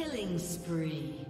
Killing spree.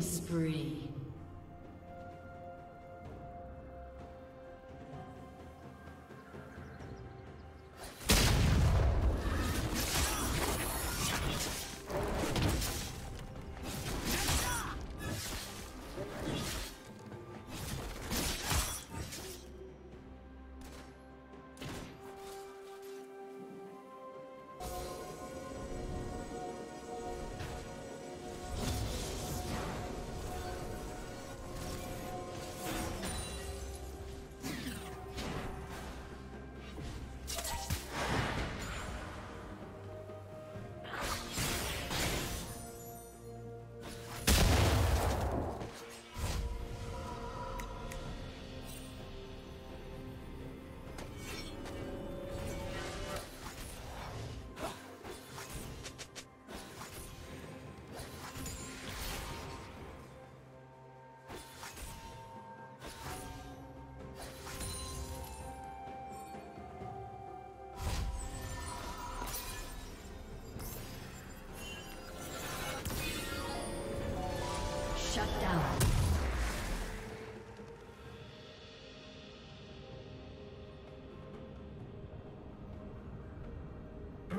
Spree.